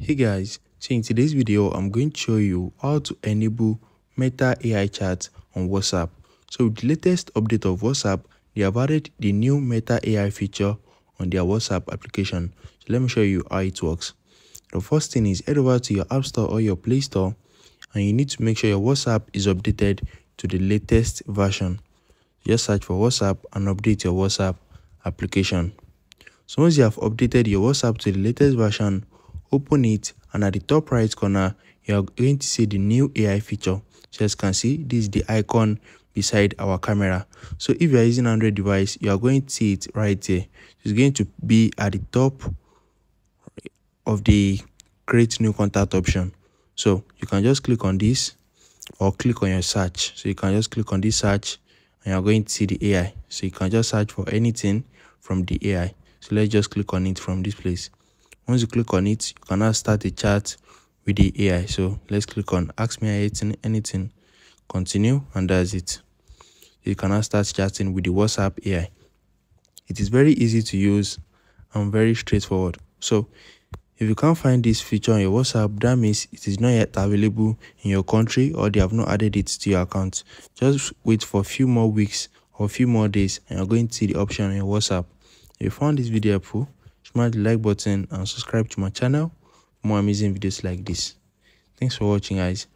hey guys so in today's video i'm going to show you how to enable meta ai chat on whatsapp. So with the latest update of whatsapp they have added the new meta ai feature on their whatsapp application. So let me show you how it works. The first thing is head over to your app store or your play store and you need to make sure your whatsapp is updated to the latest version. Just search for whatsapp and update your whatsapp application. So once you have updated your whatsapp to the latest version open it and at the top right corner you are going to see the new ai feature. So as you can see this is the icon beside our camera. So if you are using android device you are going to see it right here. It's going to be at the top of the create new contact option. So you can just click on this or click on your search. So you can just click on this search and you're going to see the ai so you can just search for anything from the ai so let's just click on it from this place once you click on it you can now start a chat with the ai so let's click on ask me anything anything continue and that's it. You can now start chatting with the whatsapp ai it is very easy to use and very straightforward. So if you can't find this feature on your whatsapp that means it is not yet available in your country or they have not added it to your account. Just wait for a few more weeks or a few more days and you're going to see the option on your whatsapp. If you found this video helpful smash the like button and subscribe to my channel for more amazing videos like this. Thanks for watching guys